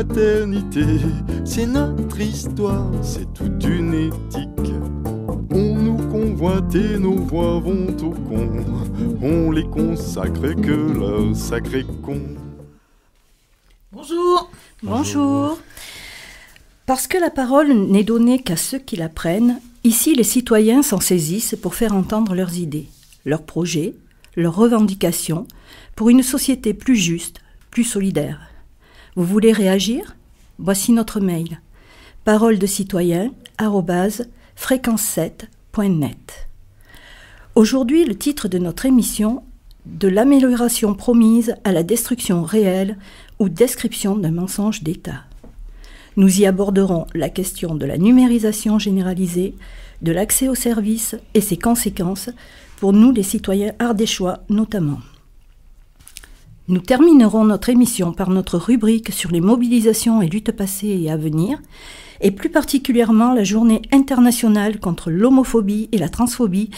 fraternité, c'est notre histoire, c'est toute une éthique. On nous convoite et nos voix vont au con, on les consacre que leur sacré con. Bonjour. Bonjour. Parce que la parole n'est donnée qu'à ceux qui la prennent, ici les citoyens s'en saisissent pour faire entendre leurs idées, leurs projets, leurs revendications, pour une société plus juste, plus solidaire. Vous voulez réagir? Voici notre mail. Parole de citoyen fréquence7.net. Aujourd'hui, le titre de notre émission De l'amélioration promise à la destruction réelle ou description d'un mensonge d'État. Nous y aborderons la question de la numérisation généralisée, de l'accès aux services et ses conséquences pour nous les citoyens ardéchois notamment. Nous terminerons notre émission par notre rubrique sur les mobilisations et luttes passées et à venir, et plus particulièrement la journée internationale contre l'homophobie et la transphobie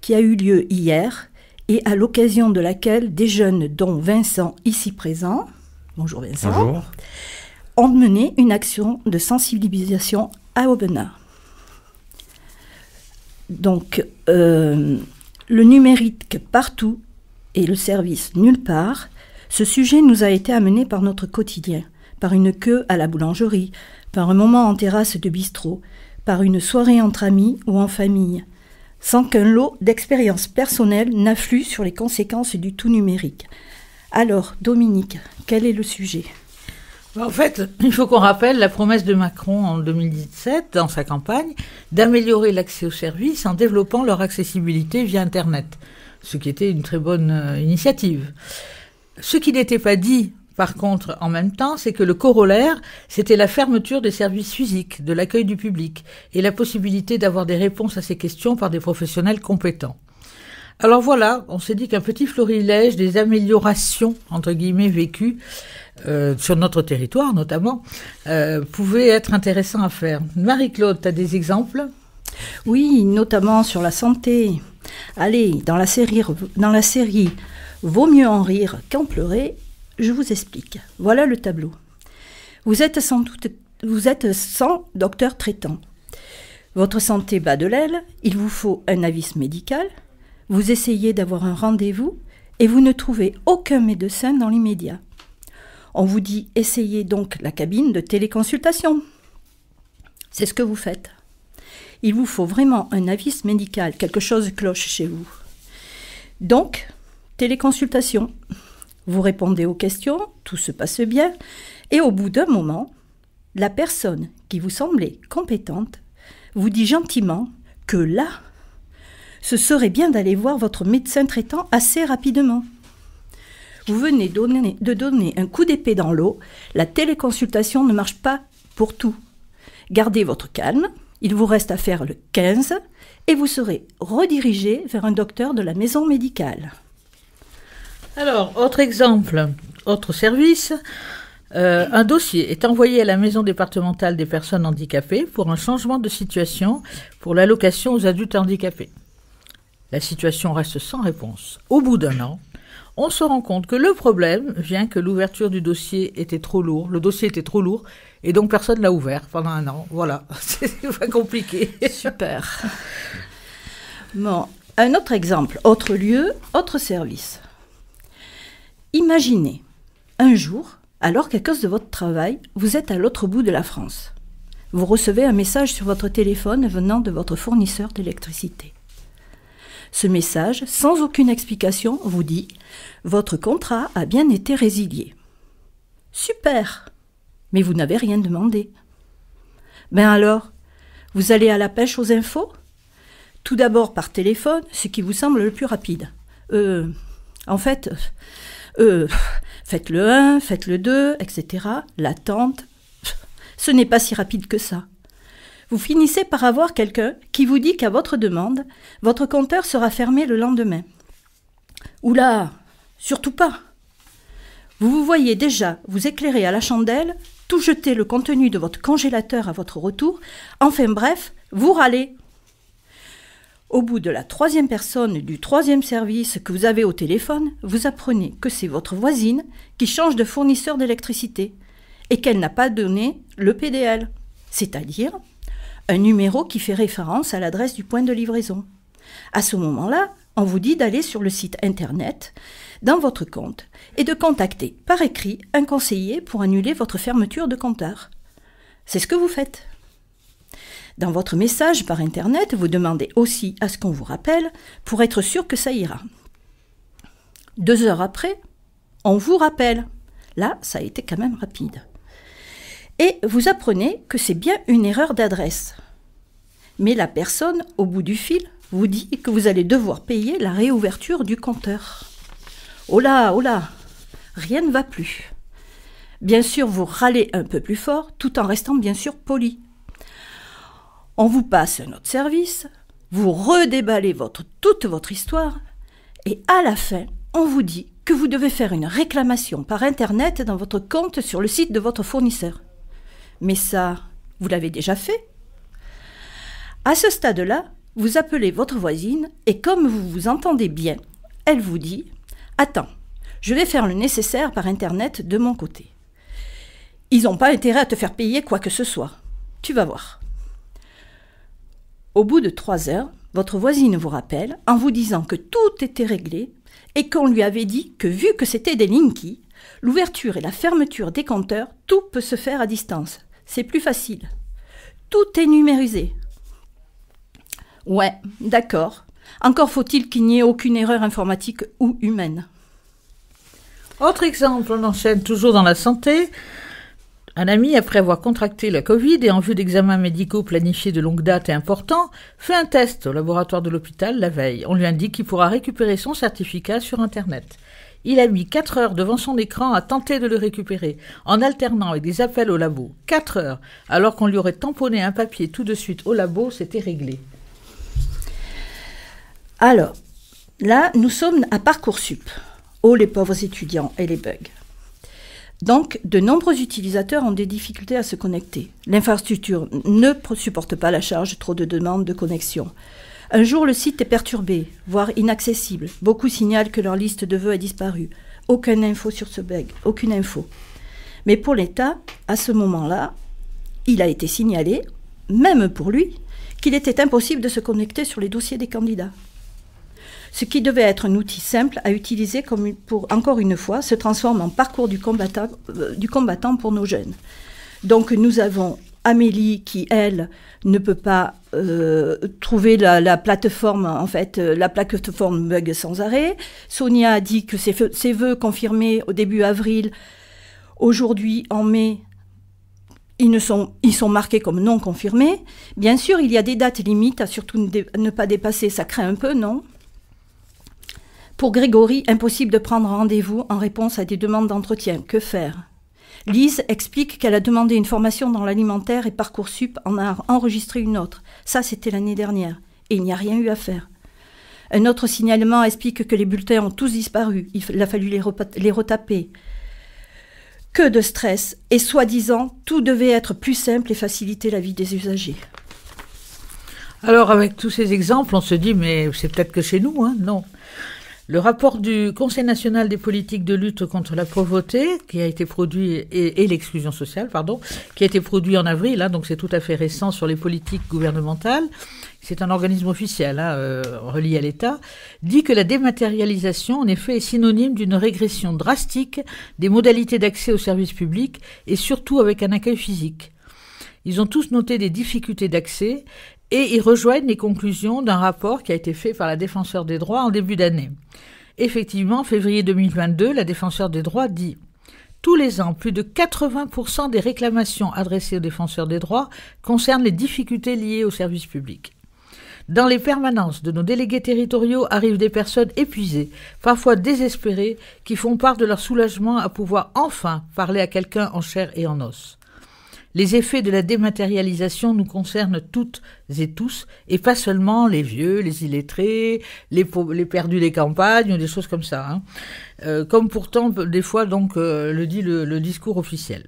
qui a eu lieu hier et à l'occasion de laquelle des jeunes, dont Vincent ici présent, bonjour Vincent, Bonjour. ont mené une action de sensibilisation à Aubenas. Donc, euh, le numérique partout et le service nulle part, ce sujet nous a été amené par notre quotidien, par une queue à la boulangerie, par un moment en terrasse de bistrot, par une soirée entre amis ou en famille, sans qu'un lot d'expériences personnelles n'afflue sur les conséquences du tout numérique. Alors, Dominique, quel est le sujet? En fait, il faut qu'on rappelle la promesse de Macron en 2017, dans sa campagne, d'améliorer l'accès aux services en développant leur accessibilité via Internet, ce qui était une très bonne euh, initiative. Ce qui n'était pas dit, par contre, en même temps, c'est que le corollaire, c'était la fermeture des services physiques, de l'accueil du public, et la possibilité d'avoir des réponses à ces questions par des professionnels compétents. Alors voilà, on s'est dit qu'un petit florilège des améliorations, entre guillemets, vécues, euh, sur notre territoire notamment, euh, pouvait être intéressant à faire. Marie-Claude, tu as des exemples? Oui, notamment sur la santé. Allez, dans la série, dans la série Vaut mieux en rire qu'en pleurer, je vous explique. Voilà le tableau. Vous êtes sans doute vous êtes sans docteur traitant. Votre santé bat de l'aile, il vous faut un avis médical, vous essayez d'avoir un rendez-vous et vous ne trouvez aucun médecin dans l'immédiat. On vous dit essayez donc la cabine de téléconsultation. C'est ce que vous faites. Il vous faut vraiment un avis médical, quelque chose cloche chez vous. Donc, téléconsultation. Vous répondez aux questions, tout se passe bien, et au bout d'un moment, la personne qui vous semblait compétente vous dit gentiment que là, ce serait bien d'aller voir votre médecin traitant assez rapidement. Vous venez de donner un coup d'épée dans l'eau, la téléconsultation ne marche pas pour tout. Gardez votre calme, il vous reste à faire le 15 et vous serez redirigé vers un docteur de la maison médicale. Alors, autre exemple, autre service. Euh, un dossier est envoyé à la maison départementale des personnes handicapées pour un changement de situation pour l'allocation aux adultes handicapés. La situation reste sans réponse. Au bout d'un an, on se rend compte que le problème vient que l'ouverture du dossier était trop lourd, le dossier était trop lourd, et donc personne l'a ouvert pendant un an. Voilà, c'est compliqué. Super. Bon, un autre exemple, autre lieu, autre service. Imaginez, un jour, alors qu'à cause de votre travail, vous êtes à l'autre bout de la France. Vous recevez un message sur votre téléphone venant de votre fournisseur d'électricité. Ce message, sans aucune explication, vous dit ⁇ Votre contrat a bien été résilié ⁇ Super Mais vous n'avez rien demandé. Ben alors, vous allez à la pêche aux infos? Tout d'abord par téléphone, ce qui vous semble le plus rapide. Euh, en fait, euh, faites le 1, faites le 2, etc. L'attente, ce n'est pas si rapide que ça. Vous finissez par avoir quelqu'un qui vous dit qu'à votre demande, votre compteur sera fermé le lendemain. Oula, surtout pas. Vous vous voyez déjà vous éclairer à la chandelle, tout jeter le contenu de votre congélateur à votre retour, enfin bref, vous râlez. Au bout de la troisième personne du troisième service que vous avez au téléphone, vous apprenez que c'est votre voisine qui change de fournisseur d'électricité et qu'elle n'a pas donné le PDL, c'est-à-dire un numéro qui fait référence à l'adresse du point de livraison. À ce moment-là, on vous dit d'aller sur le site internet dans votre compte et de contacter par écrit un conseiller pour annuler votre fermeture de compteur. C'est ce que vous faites. Dans votre message par Internet, vous demandez aussi à ce qu'on vous rappelle pour être sûr que ça ira. Deux heures après, on vous rappelle. Là, ça a été quand même rapide. Et vous apprenez que c'est bien une erreur d'adresse. Mais la personne, au bout du fil, vous dit que vous allez devoir payer la réouverture du compteur. Oh là, oh rien ne va plus. Bien sûr, vous râlez un peu plus fort, tout en restant bien sûr poli on vous passe un autre service, vous redéballez toute votre histoire, et à la fin, on vous dit que vous devez faire une réclamation par Internet dans votre compte sur le site de votre fournisseur. Mais ça, vous l'avez déjà fait À ce stade-là, vous appelez votre voisine et comme vous vous entendez bien, elle vous dit Attends, je vais faire le nécessaire par Internet de mon côté. Ils n'ont pas intérêt à te faire payer quoi que ce soit. Tu vas voir. Au bout de trois heures, votre voisine vous rappelle en vous disant que tout était réglé et qu'on lui avait dit que vu que c'était des Linky, l'ouverture et la fermeture des compteurs, tout peut se faire à distance. C'est plus facile. Tout est numérisé. Ouais, d'accord. Encore faut-il qu'il n'y ait aucune erreur informatique ou humaine. Autre exemple, on enchaîne toujours dans la santé. Un ami, après avoir contracté la Covid et en vue d'examens médicaux planifiés de longue date et importants, fait un test au laboratoire de l'hôpital la veille. On lui indique qu'il pourra récupérer son certificat sur Internet. Il a mis 4 heures devant son écran à tenter de le récupérer, en alternant avec des appels au labo. 4 heures, alors qu'on lui aurait tamponné un papier tout de suite au labo, c'était réglé. Alors, là, nous sommes à Parcoursup. Oh, les pauvres étudiants et les bugs. Donc, de nombreux utilisateurs ont des difficultés à se connecter. L'infrastructure ne supporte pas la charge, trop de demandes de connexion. Un jour, le site est perturbé, voire inaccessible. Beaucoup signalent que leur liste de vœux a disparu. Aucune info sur ce bug, aucune info. Mais pour l'État, à ce moment-là, il a été signalé, même pour lui, qu'il était impossible de se connecter sur les dossiers des candidats ce qui devait être un outil simple à utiliser pour, encore une fois, se transforme en parcours du combattant, euh, du combattant pour nos jeunes. Donc nous avons Amélie qui, elle, ne peut pas euh, trouver la, plateforme, en fait, euh, la plateforme bug sans arrêt. Sonia a dit que ses, ses vœux confirmés au début avril, aujourd'hui, en mai, ils, ne sont, marqués comme non confirmés. Bien sûr, il y a des dates limites à surtout ne pas dépasser, ça craint un peu, non? Pour Grégory, impossible de prendre rendez-vous en réponse à des demandes d'entretien. Que faire? Lise explique qu'elle a demandé une formation dans l'alimentaire et Parcoursup en a enregistré une autre. Ça, c'était l'année dernière. Et il n'y a rien eu à faire. Un autre signalement explique que les bulletins ont tous disparu. Il a fallu les, retaper. Que de stress. Et soi-disant, tout devait être plus simple et faciliter la vie des usagers. Alors, avec tous ces exemples, on se dit, mais c'est peut-être que chez nous, hein Non. Le rapport du Conseil national des politiques de lutte contre la pauvreté, qui a été produit, et, l'exclusion sociale, pardon, qui a été produit en avril, hein, donc c'est tout à fait récent sur les politiques gouvernementales, c'est un organisme officiel hein, euh, relié à l'État, dit que la dématérialisation, en effet, est synonyme d'une régression drastique des modalités d'accès aux services publics et surtout avec un accueil physique. Ils ont tous noté des difficultés d'accès et ils rejoignent les conclusions d'un rapport qui a été fait par la défenseur des droits en début d'année. Effectivement, en février 2022, la défenseur des droits dit tous les ans, plus de 80% des réclamations adressées aux défenseurs des droits concernent les difficultés liées aux services publics. Dans les permanences de nos délégués territoriaux arrivent des personnes épuisées, parfois désespérées, qui font part de leur soulagement à pouvoir enfin parler à quelqu'un en chair et en os. Les effets de la dématérialisation nous concernent toutes et tous, et pas seulement les vieux, les illettrés, les, perdus des campagnes, ou des choses comme ça. Hein. Euh, comme pourtant, des fois, donc, euh, le dit le, discours officiel.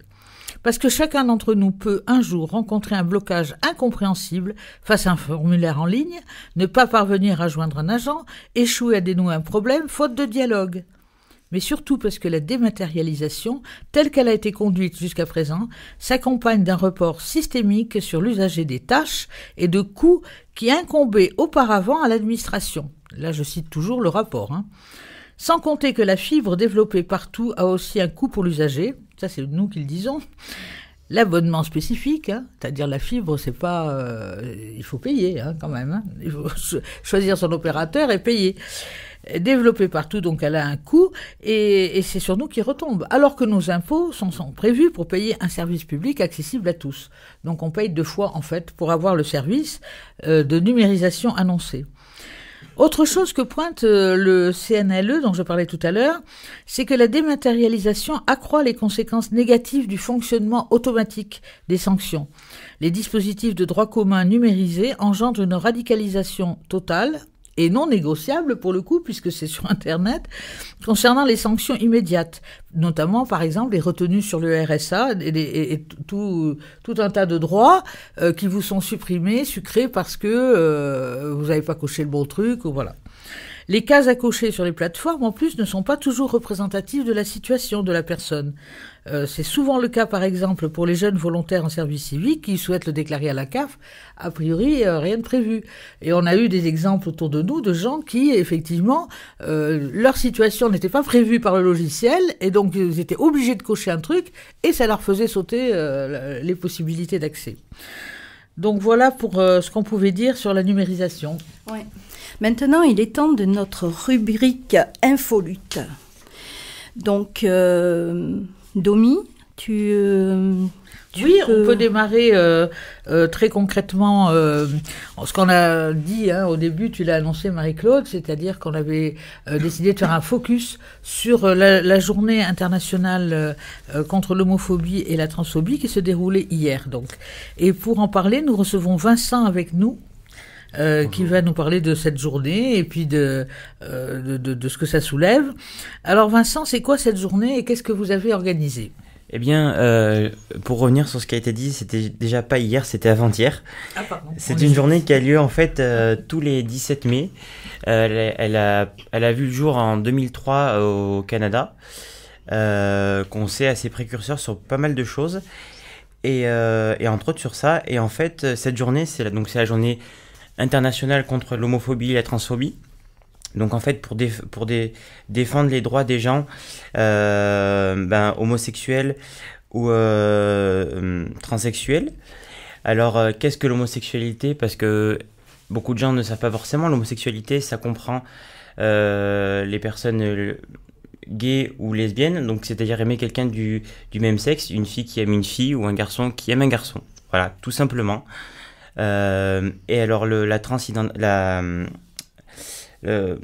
parce que chacun d'entre nous peut un jour rencontrer un blocage incompréhensible face à un formulaire en ligne, ne pas parvenir à joindre un agent, échouer à dénouer un problème faute de dialogue mais surtout parce que la dématérialisation, telle qu'elle a été conduite jusqu'à présent, s'accompagne d'un report systémique sur l'usager des tâches et de coûts qui incombaient auparavant à l'administration. Là, je cite toujours le rapport. Hein. Sans compter que la fibre développée partout a aussi un coût pour l'usager, ça c'est nous qui le disons. L'abonnement spécifique, hein, c'est-à-dire la fibre, c'est pas, euh, il faut payer hein, quand même. Il faut choisir son opérateur et payer développée partout, donc elle a un coût, et, c'est sur nous qui retombe. Alors que nos impôts sont, prévus pour payer un service public accessible à tous. Donc on paye deux fois, en fait, pour avoir le service euh, de numérisation annoncé. Autre chose que pointe euh, le CNLE dont je parlais tout à l'heure, c'est que la dématérialisation accroît les conséquences négatives du fonctionnement automatique des sanctions. Les dispositifs de droit commun numérisés engendrent une radicalisation totale et non négociable pour le coup, puisque c'est sur Internet, concernant les sanctions immédiates, notamment par exemple les retenues sur le RSA et, tout, tout, un tas de droits euh, qui vous sont supprimés, sucrés parce que euh, vous n'avez pas coché le bon truc, ou voilà. Les cases à cocher sur les plateformes, en plus, ne sont pas toujours représentatives de la situation de la personne. Euh, c'est souvent le cas, par exemple, pour les jeunes volontaires en service civique qui souhaitent le déclarer à la CAF. A priori, euh, rien de prévu. Et on a eu des exemples autour de nous de gens qui, effectivement, euh, leur situation n'était pas prévue par le logiciel et donc ils étaient obligés de cocher un truc et ça leur faisait sauter les possibilités d'accès. Donc voilà pour ce qu'on pouvait dire sur la numérisation. Maintenant, il est temps de notre rubrique Infolute. Donc, Domi, tu, euh, oui, on peut démarrer euh, très concrètement ce qu'on a dit hein, au début, tu l'as annoncé Marie-Claude, c'est-à-dire qu'on avait décidé de faire un focus sur la, la, journée internationale contre l'homophobie et la transphobie qui se déroulait hier. Donc. Et pour en parler, nous recevons Vincent avec nous, euh, qui va nous parler de cette journée et puis de, euh, de, de, ce que ça soulève. Alors Vincent, c'est quoi cette journée et qu'est-ce que vous avez organisé eh bien, euh, pour revenir sur ce qui a été dit, c'était déjà pas hier, c'était avant-hier. Ah, c'est une journée qui a lieu en fait euh, tous les 17 mai. Euh, elle, a, elle a vu le jour en 2003 au Canada, qu'on sait assez précurseur sur pas mal de choses. Et, et, entre autres sur ça. Et en fait, cette journée, c'est la, donc c'est la journée international contre l'homophobie et la transphobie. Donc en fait, pour, pour défendre les droits des gens euh, ben, homosexuels ou euh, transsexuels. Alors euh, qu'est-ce que l'homosexualité? Parce que beaucoup de gens ne savent pas forcément. L'homosexualité, ça comprend les personnes gays ou lesbiennes, donc c'est-à-dire aimer quelqu'un du, du même sexe, une fille qui aime une fille ou un garçon qui aime un garçon. Voilà, tout simplement. Euh, et alors le, la, transidentité, le, euh,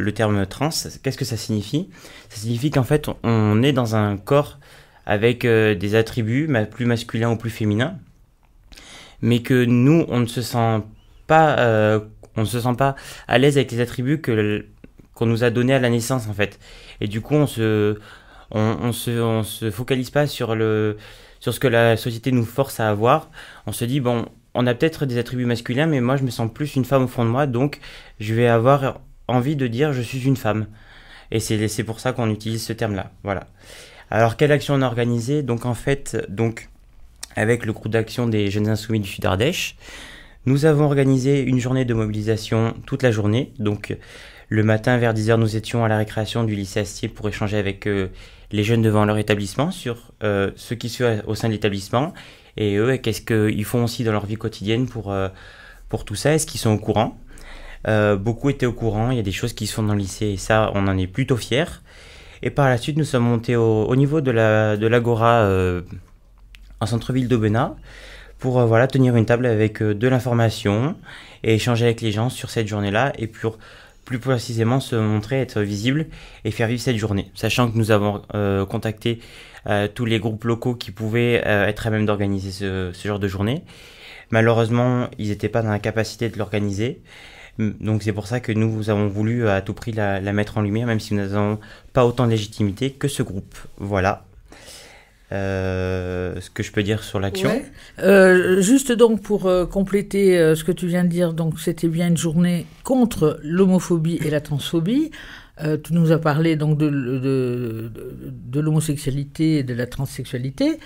le, terme trans, qu'est-ce que ça signifie? Ça signifie qu'en fait on est dans un corps avec euh, des attributs plus masculins ou plus féminins, mais que nous on ne se sent pas, on se sent pas à l'aise avec les attributs que qu'on nous a donnés à la naissance en fait. Et du coup on se on se on se focalise pas sur le sur ce que la société nous force à avoir, on se dit, bon, on a peut-être des attributs masculins, mais moi je me sens plus une femme au fond de moi, donc je vais avoir envie de dire je suis une femme. Et c'est pour ça qu'on utilise ce terme-là. Voilà. Alors quelle action on a organisée? Donc en fait, donc avec le groupe d'action des jeunes insoumis du Sud Ardèche, nous avons organisé une journée de mobilisation toute la journée. Donc le matin vers 10h, nous étions à la récréation du lycée Astier pour échanger avec euh, les jeunes devant leur établissement sur euh, ce qui se fait au sein de l'établissement et eux, qu'est-ce qu'ils font aussi dans leur vie quotidienne pour, euh, pour tout ça, est-ce qu'ils sont au courant? Beaucoup étaient au courant, il y a des choses qui se font dans le lycée et ça, on en est plutôt fiers. Et par la suite, nous sommes montés au, au niveau de l'Agora de l'Agora en centre-ville d'Aubenas pour voilà, tenir une table avec de l'information et échanger avec les gens sur cette journée-là et pour plus précisément se montrer, être visible et faire vivre cette journée. Sachant que nous avons euh, contacté euh, tous les groupes locaux qui pouvaient euh, être à même d'organiser ce, genre de journée. Malheureusement, ils n'étaient pas dans la capacité de l'organiser. Donc c'est pour ça que nous avons voulu à tout prix la, mettre en lumière, même si nous n'avons pas autant de légitimité que ce groupe. Voilà. Euh, ce que je peux dire sur l'action. Euh, juste donc pour euh, compléter ce que tu viens de dire, donc c'était bien une journée contre l'homophobie et la transphobie. Tu nous as parlé donc de, de, l'homosexualité et de la transsexualité.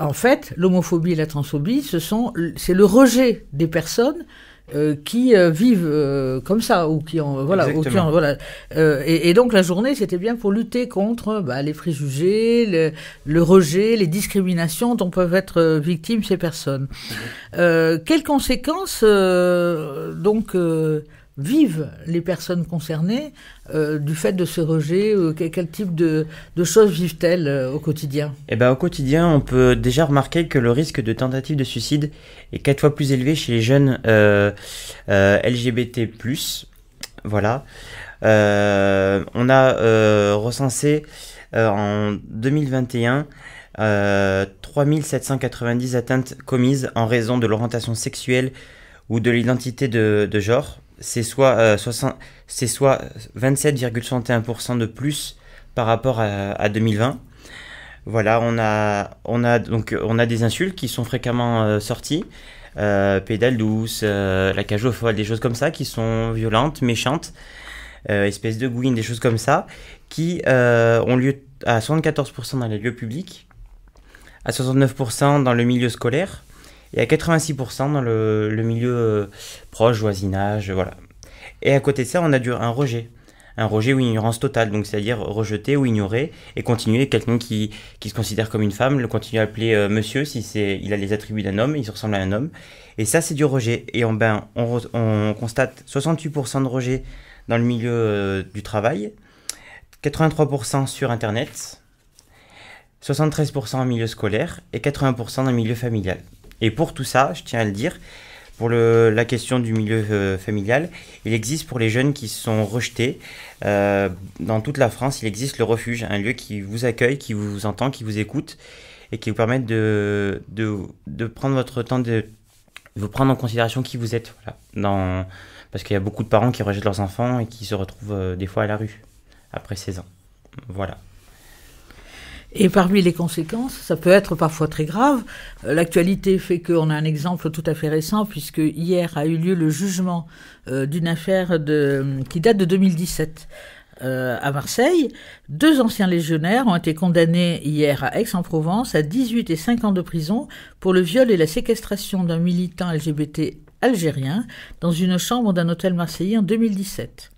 En fait, l'homophobie et la transphobie, ce c'est le rejet des personnes euh, qui euh, vivent euh, comme ça ou qui ont voilà, ou qui ont- voilà. Euh, et, et donc la journée c'était bien pour lutter contre bah, les préjugés, le, le rejet, les discriminations dont peuvent être euh, victimes ces personnes. Euh, quelles conséquences euh, donc euh, vivent les personnes concernées euh, du fait de ce rejet euh, quel, type de, choses vivent-elles euh, au quotidien? Eh ben, au quotidien, on peut déjà remarquer que le risque de tentative de suicide est quatre fois plus élevé chez les jeunes LGBT+. Voilà. On a recensé en 2021 euh, 3790 atteintes commises en raison de l'orientation sexuelle ou de l'identité de, de genre. C'est soit, euh, 60 c'est soit 27,61% de plus par rapport à, à 2020. Voilà, on a, on a donc on a des insultes qui sont fréquemment euh, sorties, euh, pédale douce, euh, la cage au folle, des choses comme ça qui sont violentes, méchantes, euh, espèce de gouine, des choses comme ça, qui ont lieu à 74% dans les lieux publics, à 69% dans le milieu scolaire et à 86% dans le, milieu euh, proche, voisinage, voilà. Et à côté de ça, on a un rejet. Un rejet ou une ignorance totale, donc c'est-à-dire rejeter ou ignorer et continuer. Quelqu'un qui, se considère comme une femme, le continue à appeler euh, monsieur si il a les attributs d'un homme, il se ressemble à un homme. Et ça, c'est du rejet. Et on, ben, on constate 68% de rejet dans le milieu euh, du travail, 83% sur Internet, 73% en milieu scolaire et 80% dans le milieu familial. Et pour tout ça, je tiens à le dire, pour la question du milieu euh, familial, il existe pour les jeunes qui sont rejetés, euh, dans toute la France, il existe le refuge, un lieu qui vous accueille, qui vous entend, qui vous écoute et qui vous permet de, prendre votre temps, de vous prendre en considération qui vous êtes. Parce qu'il y a beaucoup de parents qui rejettent leurs enfants et qui se retrouvent euh, des fois à la rue après 16 ans. Voilà. Et parmi les conséquences, ça peut être parfois très grave. Euh, L'actualité fait qu'on a un exemple tout à fait récent, puisque hier a eu lieu le jugement euh, d'une affaire qui date de 2017. Euh, à Marseille, deux anciens légionnaires ont été condamnés hier à Aix-en-Provence à 18 et 5 ans de prison pour le viol et la séquestration d'un militant LGBT algérien dans une chambre d'un hôtel marseillais en 2017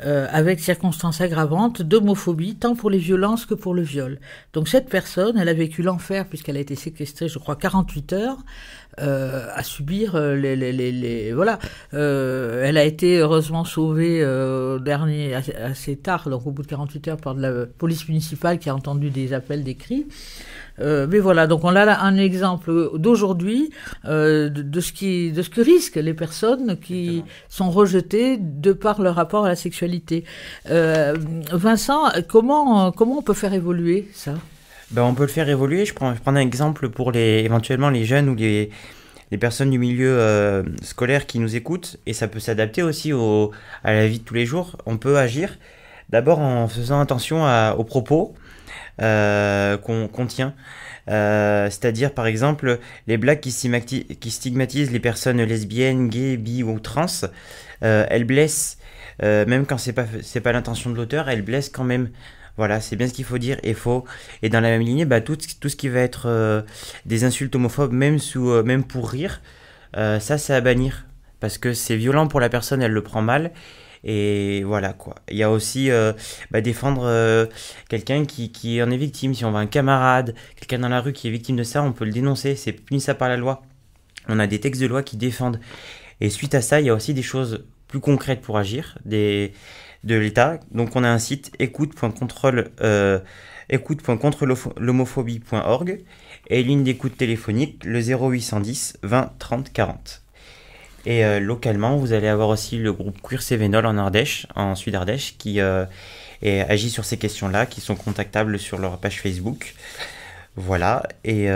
euh, avec circonstances aggravantes d'homophobie, tant pour les violences que pour le viol. Donc cette personne, elle a vécu l'enfer puisqu'elle a été séquestrée, je crois, 48 heures, euh, à subir euh, les, les, les, les- voilà. Euh, elle a été heureusement sauvée euh, dernier assez, assez tard, donc au bout de 48 heures, par de la police municipale qui a entendu des appels, des cris. Mais voilà, donc on a là un exemple d'aujourd'hui de, de ce qui, de ce que risquent les personnes qui Exactement. sont rejetées de par leur rapport à la sexualité. Vincent, comment comment on peut faire évoluer ça? Ben, on peut le faire évoluer. Je prends, un exemple pour éventuellement les jeunes ou les, les personnes du milieu euh, scolaire qui nous écoutent. Et ça peut s'adapter aussi au, à la vie de tous les jours. On peut agir d'abord en faisant attention aux propos euh, qu'on tient. Euh, C'est-à-dire, par exemple, les blagues qui, stigmati- qui stigmatisent les personnes lesbiennes, gays, bi ou trans. elles blessent, même quand c'est pas, pas l'intention de l'auteur, elles blessent quand même. Voilà, c'est bien ce qu'il faut dire et faut. Et dans la même lignée, bah, tout, ce qui va être euh, des insultes homophobes, même, sous, euh, même pour rire, euh, ça, c'est à bannir. Parce que c'est violent pour la personne, elle le prend mal. Et voilà quoi. Il y a aussi euh, bah, défendre quelqu'un qui, qui en est victime. Si on voit un camarade, quelqu'un dans la rue qui est victime de ça, on peut le dénoncer. C'est punissable par la loi. On a des textes de loi qui défendent. Et suite à ça, il y a aussi des choses plus concrètes pour agir des, de l'État. Donc on a un site écoute.contrôle euh, et une ligne d'écoute téléphonique le 0810 20 30 40. Et euh, localement, vous allez avoir aussi le groupe Queer Cévenol en Ardèche, en Sud-Ardèche, qui euh, agit sur ces questions-là, qui sont contactables sur leur page Facebook. Voilà, et,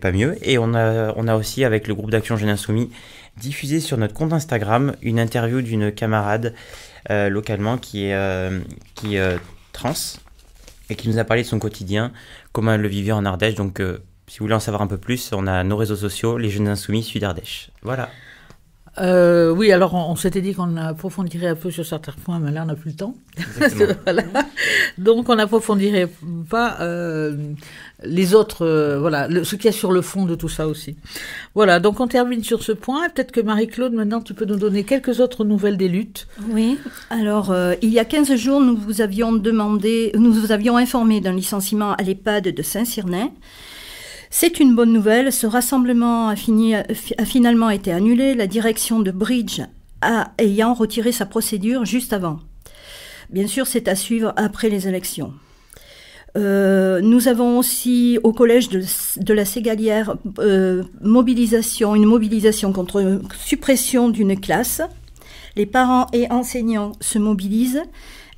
pas mieux. Et on a, on a aussi, avec le groupe d'Action Jeune Insoumis, diffusé sur notre compte Instagram une interview d'une camarade localement qui est, euh, qui est euh, trans et qui nous a parlé de son quotidien, comment elle le vivait en Ardèche. Donc, euh, si vous voulez en savoir un peu plus, on a nos réseaux sociaux, les Jeunes Insoumis Sud Ardèche. Voilà. Euh, oui, alors on, s'était dit qu'on approfondirait un peu sur certains points, mais là on n'a plus le temps. voilà. Donc on n'approfondirait pas euh, les autres, euh, voilà, ce qu'il y a sur le fond de tout ça aussi. Voilà, donc on termine sur ce point. Peut-être que Marie-Claude, maintenant tu peux nous donner quelques autres nouvelles des luttes. Oui, alors il y a 15 jours, nous vous avions demandé, nous vous avions informé d'un licenciement à l'EHPAD de Saint-Cyr-Nain. C'est une bonne nouvelle. Ce rassemblement a, finalement été annulé, la direction de Bridge a, ayant retiré sa procédure juste avant. Bien sûr, c'est à suivre après les élections. Euh, nous avons aussi au collège de, la Ségalière euh, mobilisation, une mobilisation contre suppression d'une classe. Les parents et enseignants se mobilisent,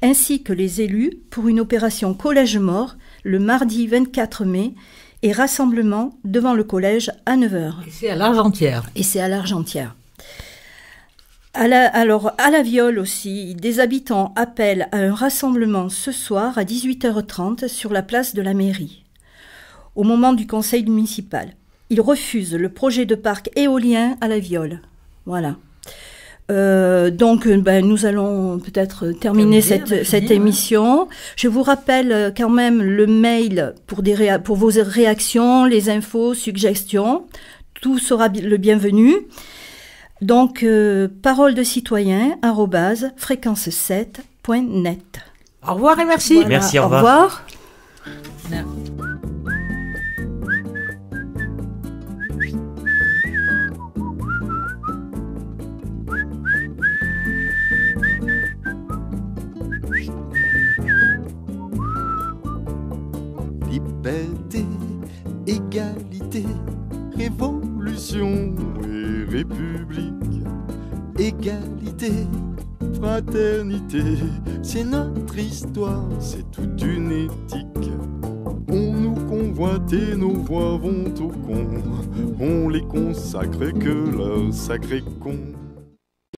ainsi que les élus, pour une opération collège mort le mardi 24 mai et rassemblement devant le collège à 9h. Et c'est à l'Argentière. Et c'est à l'Argentière. Alors, à la Viole aussi, des habitants appellent à un rassemblement ce soir à 18h30 sur la place de la mairie, au moment du conseil municipal. Ils refusent le projet de parc éolien à la Viole. Voilà. Euh, donc, ben, nous allons peut-être terminer cette, cette émission. Je vous rappelle euh, quand même le mail pour, des pour vos réactions, les infos, suggestions. Tout sera le bienvenu. Donc, parole de citoyen, fréquence7.net. Au revoir et merci. Merci, au revoir. égalité, c'est notre histoire, c'est toute une éthique. On nous convoite et nos voix vont au con, on les consacre que leur sacré con.